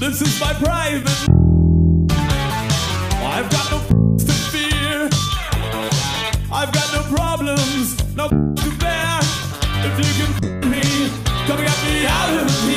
This is my private. I've got no to fear. I've got no problems, no to bear. If you can me, coming at me out of here.